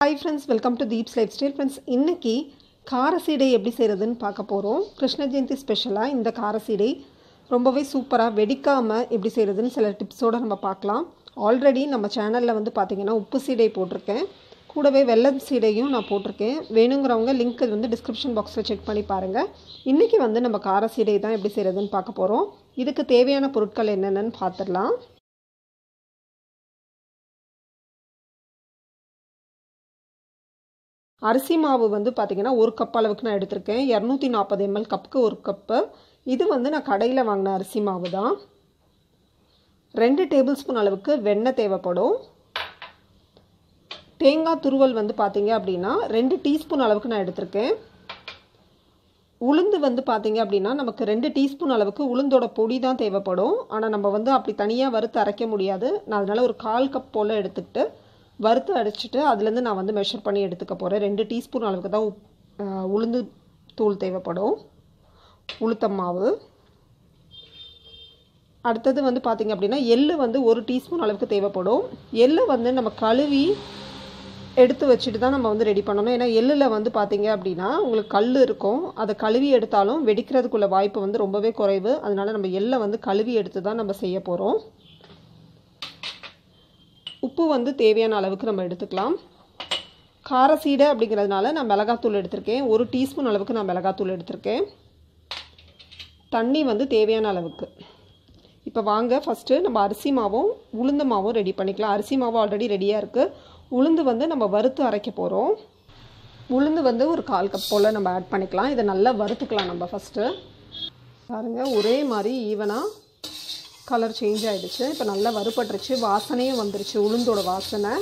Hi friends welcome to Deeps lifestyle friends இன்னைக்கு கார சீடை எப்படி செய்கிறதுன்னு பார்க்க போகிறோம் கிருஷ்ண ஜெயந்தி ஸ்பெஷலாக இந்த கார சீடை ரொம்பவே சூப்பராக வெடிக்காமல் எப்படி செய்கிறதுன்னு சில டிப்ஸோடு நம்ம பார்க்கலாம். ஆல்ரெடி நம்ம சேனலில் வந்து பார்த்திங்கன்னா உப்பு சீடை போட்டிருக்கேன். கூடவே வெள்ளம் சீடையும் நான் போட்டிருக்கேன். வேணுங்கிறவங்க லிங்க் வந்து டிஸ்கிரிப்ஷன் பாக்ஸில் செக் பண்ணி பாருங்கள் இன்றைக்கி வந்து நம்ம கார சீடை தான் எப்படி செய்கிறதுன்னு பார்க்க போகிறோம் இதுக்கு தேவையான பொருட்கள் என்னென்னு பார்த்துடலாம் அரிசி மாவு வந்து பார்த்திங்கன்னா ஒரு கப் அளவுக்கு நான் எடுத்திருக்கேன். இரநூத்தி நாற்பது எம்எல் கப்புக்கு ஒரு கப்பு இது வந்து நான் கடையில் வாங்கின அரிசி மாவு தான். ரெண்டு டேபிள் ஸ்பூன் அளவுக்கு வெண்ணெய் தேவைப்படும். தேங்காய் துருவல் வந்து பார்த்தீங்க அப்படின்னா ரெண்டு டீஸ்பூன் அளவுக்கு நான் எடுத்திருக்கேன். உளுந்து வந்து பார்த்திங்க அப்படின்னா நமக்கு ரெண்டு டீஸ்பூன் அளவுக்கு உளுந்தோட பொடி தான் தேவைப்படும். ஆனால் நம்ம வந்து அப்படி தனியாக வறுத்து அரைக்க முடியாது. நான் அதனால் ஒரு கால் கப் போல் எடுத்துக்கிட்டு வறுத்து அடிச்சுட்டு அதுலேருந்து நான் வந்து மெஷர் பண்ணி எடுத்துக்க போகிறேன் ரெண்டு டீஸ்பூன் அளவுக்கு தான் உளுந்து தூள் தேவைப்படும். உளுத்தம் மாவு. அடுத்தது வந்து பார்த்திங்க அப்படின்னா எள்ளு வந்து ஒரு டீஸ்பூன் அளவுக்கு தேவைப்படும். எள்ளு வந்து நம்ம கழுவி எடுத்து வச்சுட்டு தான் நம்ம வந்து ரெடி பண்ணணும். ஏன்னா எள்ளில் வந்து பார்த்திங்க அப்படின்னா உங்களுக்கு கல் இருக்கும். அதை கழுவி எடுத்தாலும் வெடிக்கிறதுக்குள்ள வாய்ப்பு வந்து ரொம்பவே குறைவு. அதனால் நம்ம எள்ளை வந்து கழுவி எடுத்து தான் நம்ம செய்ய போகிறோம் உப்பு வந்து தேவையான அளவுக்கு நம்ம எடுத்துக்கலாம். கார சீடை அப்படிங்கிறதுனால நான் மிளகாத்தூள் எடுத்திருக்கேன். ஒரு டீஸ்பூன் அளவுக்கு நான் மிளகாத்தூள் எடுத்திருக்கேன். தண்ணி வந்து தேவையான அளவுக்கு. இப்போ வாங்க ஃபஸ்ட்டு நம்ம அரிசி மாவும் உளுந்து மாவும் ரெடி பண்ணிக்கலாம். அரிசி மாவும் ஆல்ரெடி ரெடியாக இருக்குது உளுந்து வந்து நம்ம வறுத்து அரைக்க போகிறோம் உளுந்து வந்து ஒரு கால் கப் போல் நம்ம ஆட் பண்ணிக்கலாம். இதை நல்லா வறுத்துக்கலாம் நம்ம ஃபஸ்ட்டு பாருங்கள் ஒரே மாதிரி ஈவனாக கலர் சேஞ்ச் ஆகிடுச்சு இப்போ நல்லா வறுபட்டுருச்சு. வாசனையும் வந்துருச்சு. உளுந்தோட வாசனை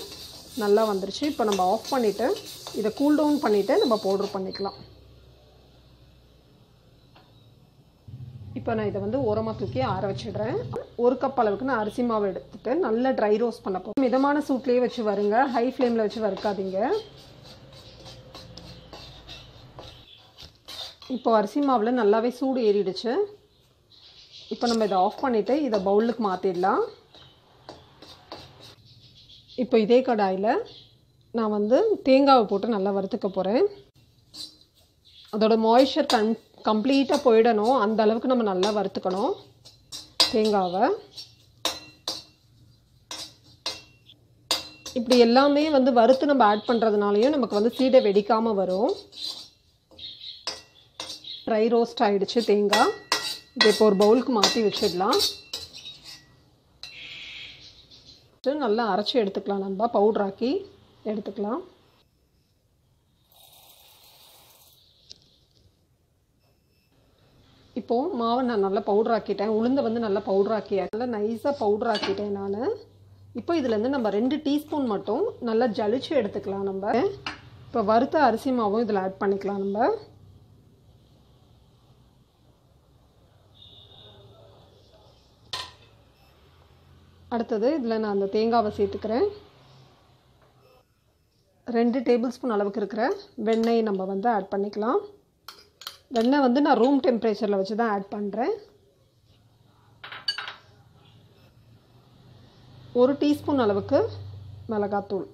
நல்லா வந்துருச்சு. இப்போ நம்ம ஆஃப் பண்ணிவிட்டு இதை கூல் டவுன் பண்ணிவிட்டு நம்ம பவுட்ரு பண்ணிக்கலாம். இப்போ நான் இதை வந்து ஓரமாக தூக்கி ஆற வச்சிடுறேன். ஒரு கப் அளவுக்கு நான் அரிசி மாவு எடுத்துகிட்டு நல்லா ட்ரை ரோஸ்ட் பண்ண போகிறோம் மிதமான சூட்லேயே வச்சு வருங்க. ஹை ஃப்ளேமில் வச்சு வறுக்காதீங்க. இப்போ அரிசி மாவில் நல்லாவே சூடு ஏறிடுச்சு. இப்போ நம்ம இதை ஆஃப் பண்ணிவிட்டு இதை பவுலுக்கு மாற்றிடலாம் இப்போ இதே கடாயில் நான் வந்து தேங்காவை போட்டு நல்லா வறுத்துக்க போகிறேன் அதோட மாய்ஸ்சர் கன் கம்ப்ளீட்டாக போயிடணும். அந்த அளவுக்கு நம்ம நல்லா வறுத்துக்கணும் தேங்காவை. இப்படி எல்லாமே வந்து வறுத்து நம்ம ஆட் பண்ணுறதுனாலையும் நமக்கு வந்து சீடை வெடிக்காமல் வரும். ட்ரை ரோஸ்ட் ஆகிடுச்சு தேங்காய். இதை இப்போ ஒரு பவுலுக்கு மாற்றி வச்சிடலாம். நல்லா அரைச்சி எடுத்துக்கலாம். நம்ம பவுட்ராக்கி எடுத்துக்கலாம். இப்போது மாவை நான் நல்லா பவுடர் ஆக்கிட்டேன். உளுந்தை வந்து நல்லா பவுடர் ஆக்கி நல்லா நைஸாக பவுடர் ஆக்கிட்டேன் நான். இப்போ இதுலேருந்து நம்ம ரெண்டு டீஸ்பூன் மட்டும் நல்லா ஜலிச்சு எடுத்துக்கலாம் நம்ம. இப்போ வறுத்த அரிசி மாவும் இதில் ஆட் பண்ணிக்கலாம் நம்ம. அடுத்தது இதில் நான் அந்த தேங்காவை சேர்த்துக்கிறேன். ரெண்டு டேபிள் ஸ்பூன் அளவுக்கு இருக்கிற வெண்ணெய் நம்ம வந்து ஆட் பண்ணிக்கலாம். வெண்ணெய் வந்து நான் ரூம் டெம்பரேச்சரில் வச்சு தான் ஆட் பண்ணுறேன் ஒரு டீஸ்பூன் அளவுக்கு மிளகாத்தூள்.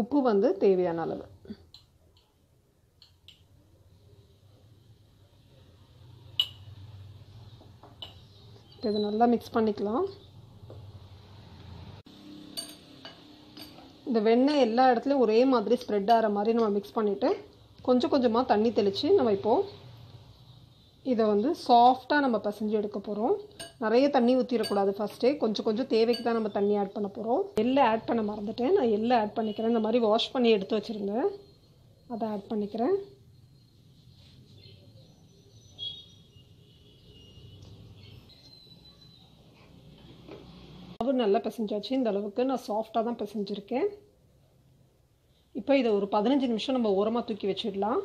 உப்பு வந்து தேவையான அளவு. இது நல்லா மிக்ஸ் பண்ணிக்கலாம். இந்த வெண்ணெய் எல்லா இடத்துலையும் ஒரே மாதிரி ஸ்ப்ரெட் ஆகிற மாதிரி நம்ம மிக்ஸ் பண்ணிவிட்டு கொஞ்சம் கொஞ்சமாக தண்ணி தெளித்து நம்ம இப்போது இதை வந்து சாஃப்டாக நம்ம பசைஞ்சு எடுக்க போகிறோம் நிறைய தண்ணி ஊற்றிடக்கூடாது ஃபஸ்ட்டே கொஞ்சம் கொஞ்சம் தேவைக்கு தான் நம்ம தண்ணி ஆட் பண்ண போகிறோம் எள்ளை ஆட் பண்ண மறந்துட்டேன். நான் எள்ளை ஆட் பண்ணிக்கிறேன். இந்த மாதிரி வாஷ் பண்ணி எடுத்து வச்சுருந்தேன். அதை ஆட் பண்ணிக்கிறேன். மாவு நல்லா பிசைஞ்சாச்சு. இந்த அளவுக்கு நான் சாஃப்டாக தான் பிசைஞ்சிருக்கேன். இப்போ இதை ஒரு பதினஞ்சு நிமிஷம் நம்ம ஓரமாக தூக்கி வச்சிடலாம்.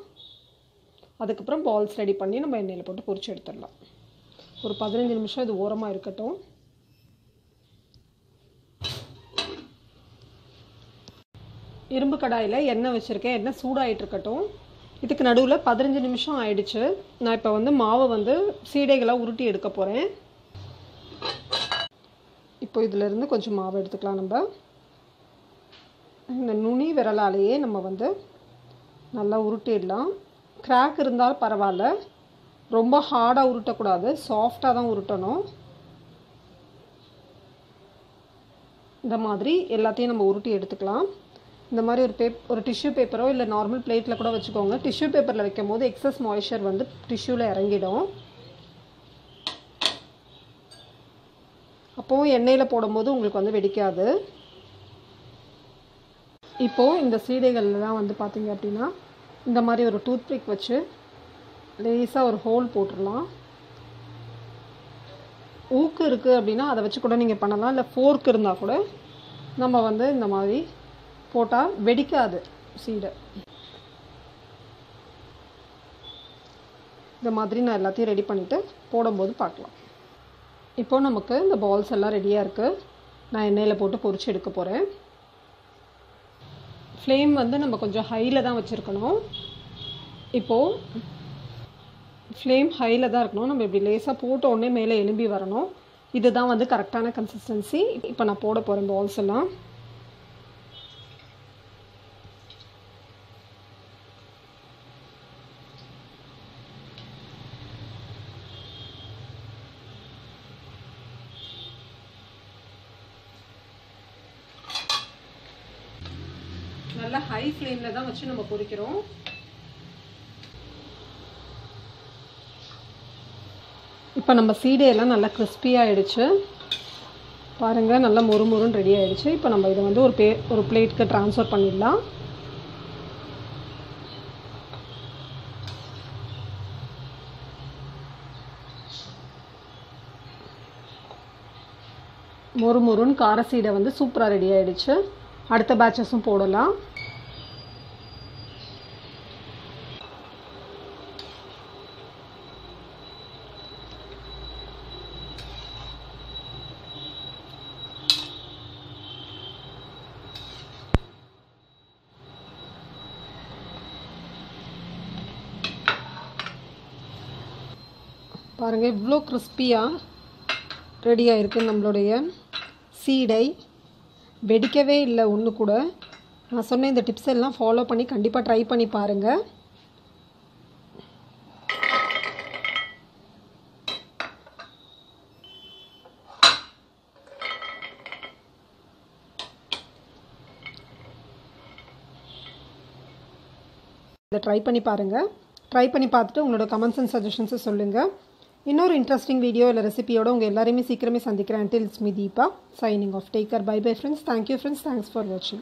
அதுக்கப்புறம் பால்ஸ் ரெடி பண்ணி நம்ம எண்ணெயில் போட்டு பொறிச்சு எடுத்துடலாம். ஒரு பதினஞ்சு நிமிஷம் இது ஓரமாக இருக்கட்டும். இரும்பு கடாயில் எண்ணெய் வச்சுருக்கேன். எண்ணெய் சூடாகிட்டு இருக்கட்டும். இதுக்கு நடுவில் பதினஞ்சு நிமிஷம் ஆயிடுச்சு. நான் இப்போ வந்து மாவை வந்து சீடைகளாக உருட்டி எடுக்க போகிறேன் இப்போ இதிலேருந்து கொஞ்சம் மாவு எடுத்துக்கலாம் நம்ம. இந்த நுனி விரலாலேயே நம்ம வந்து நல்லா உருட்டிடலாம். கிராக் இருந்தால் பரவாயில்ல. ரொம்ப ஹார்டாக உருட்டக்கூடாது. சாஃப்டாக தான் உருட்டணும். இந்த மாதிரி எல்லாத்தையும் நம்ம உருட்டி எடுத்துக்கலாம். இந்த மாதிரி ஒரு பேப் ஒரு டிஷ்யூ பேப்பரோ இல்லை நார்மல் பிளேட்டில் கூட வச்சுக்கோங்க. டிஷ்யூ பேப்பரில் வைக்கும் போது எக்ஸஸ் மாய்ஸ்சர் வந்து டிஷ்யூவில் இறங்கிடும். அப்போது எண்ணெயில் போடும்போது உங்களுக்கு வந்து வெடிக்காது. இப்போது இந்த சீடைகள்லாம் வந்து பார்த்தீங்க அப்படின்னா இந்த மாதிரி ஒரு டூத் பிக் வச்சு லேசாக ஒரு ஹோல் போட்டுடலாம். ஊக்கு இருக்குது அப்படின்னா அதை வச்சு கூட நீங்கள் பண்ணலாம். இல்லை ஃபோர்க் இருந்தால் கூட நம்ம வந்து இந்த மாதிரி போட்டால் வெடிக்காது சீடை. இந்த மாதிரி நான் எல்லாத்தையும் ரெடி பண்ணிவிட்டு போடும்போது பார்க்கலாம். இப்போ நமக்கு இந்த பால்ஸ் எல்லாம் ரெடியாக இருக்குது நான் எண்ணெயில் போட்டு பொறிச்சு எடுக்க போகிறேன் ஃப்ளேம் வந்து நம்ம கொஞ்சம் ஹையில் தான் வச்சுருக்கணும். இப்போது ஃப்ளேம் ஹையில் தான் இருக்கணும். நம்ம இப்படி லேசாக போட்ட உடனே மேலே எலும்பி வரணும். இதுதான் வந்து கரெக்டான கன்சிஸ்டன்சி இப்போ நான் போட போகிறேன் பால்ஸ் எல்லாம். நல்லா ஹை ஃப்ளேமில் தான் வச்சு நம்ம பொரிக்கிறோம் இப்போ நம்ம சீடையெல்லாம் நல்லா கிறிஸ்பியாகிடுச்சு பாருங்கள் நல்லா மொறுமொறுன்னு ரெடி ஆகிடுச்சு இப்போ நம்ம இதை வந்து ஒரு பே ஒரு பிளேட்க்கு ட்ரான்ஸ்ஃபர் பண்ணிடலாம். மொறுமொறுன்னு கார சீடை வந்து சூப்பராக ரெடி ஆகிடுச்சு அடுத்த பேட்சஸும் போடலாம். பாருங்கள் இவ்வளோ கிறிஸ்பியாக ரெடியாக இருக்குது நம்மளுடைய சீடை. வெடிக்கவே இல்லை ஒன்று கூட. நான் சொன்ன இந்த டிப்ஸ் எல்லாம் ஃபாலோ பண்ணி கண்டிப்பாக ட்ரை பண்ணி பாருங்கள் இதை ட்ரை பண்ணி பாருங்கள் ட்ரை பண்ணி பார்த்துட்டு உங்களோட கமெண்ட்ஸ் அண்ட் சஜஷன்ஸை சொல்லுங்கள் இன்னொரு இன்ட்ரெஸ்டிங் வீடியோ இல்லை ரெசிபியோட உங்கள் எல்லாரையுமே சீக்கிரமே சந்திக்கிறேன். டில்ஸ் it's me Deepa signing off take care bye bye friends thank you friends thanks for வாட்சிங்